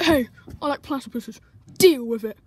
Hey, I like platypuses. Deal with it.